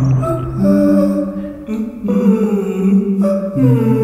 Mm-hmm. mm-hmm. mm-hmm.